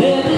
Every